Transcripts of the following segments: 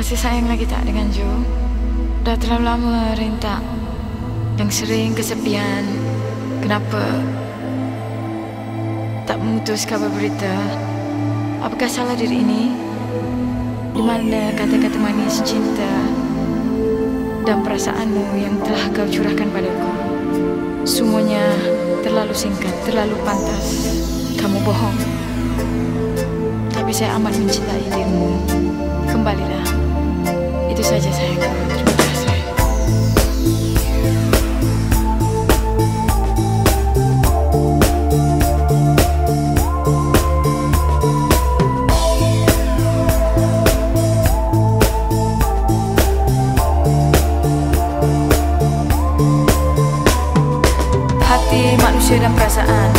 Masih sayang lagi tak dengan Jo? Dah terlalu lama rentak Dan sering kesepian. Kenapa Tak memutus kabar berita? Apakah salah diri ini? Di mana kata-kata manis cinta Dan perasaanmu yang telah kau curahkan padaku? Semuanya terlalu singkat, terlalu pantas. Kamu bohong. Tapi saya amat mencintai dirimu. Kembalilah Itu saja manusia dan perasaan.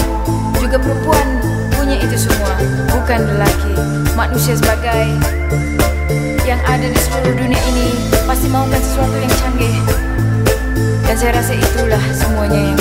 Juga perempuan punya itu semua. Bukan lelaki. Manusia sebagai Yang ada di seluruh dunia ini Dan saya rasa itulah semuanya yang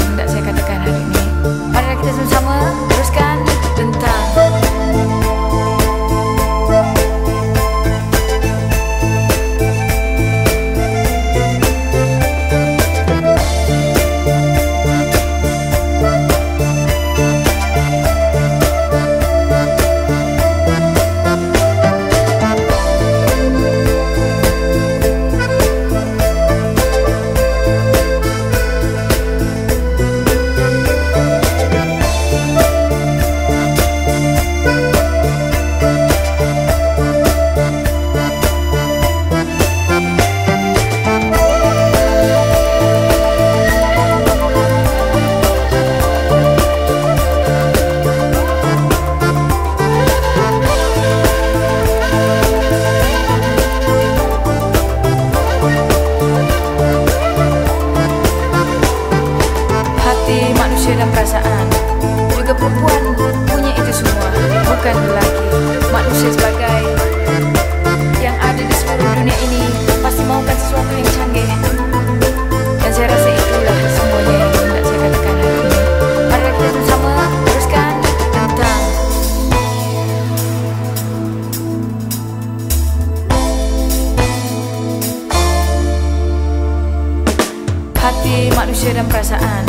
manusia dan perasaan.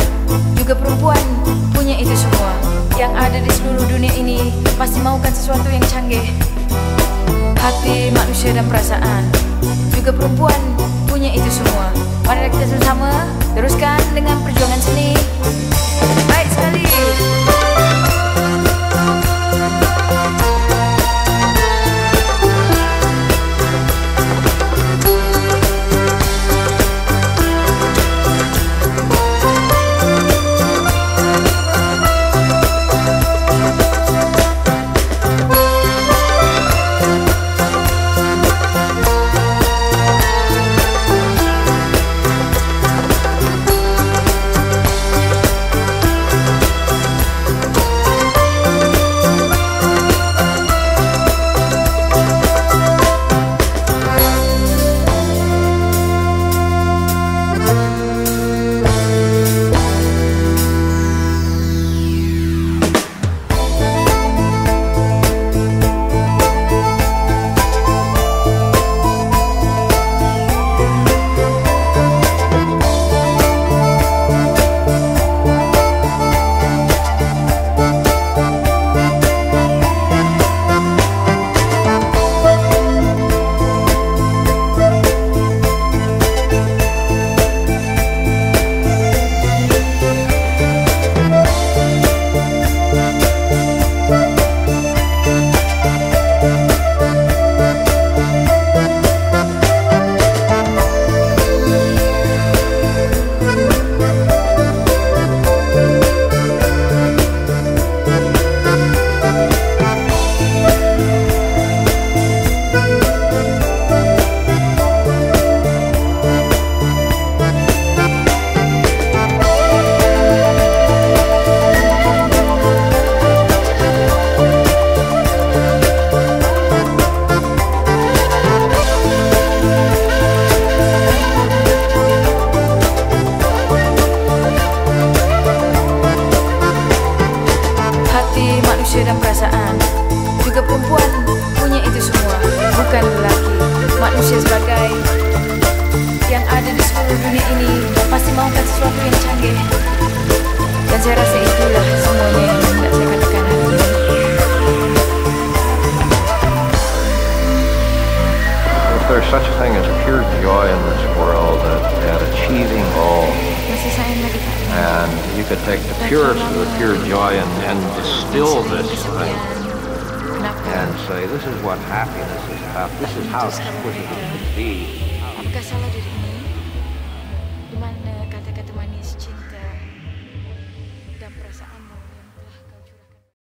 Juga perempuan punya itu semua. Yang ada di seluruh dunia ini Pasti mahukan sesuatu yang canggih. Hati manusia dan perasaan. Juga perempuan punya itu semua. Marilah kita bersama Teruskan dengan perjuangan seni rasa itulah. If there's such a thing as pure joy in this world, at, achieving Pak. and you could take the purest of the pure joy and, and distill this thing and say, this is what happiness is. This is how exquisite it can be.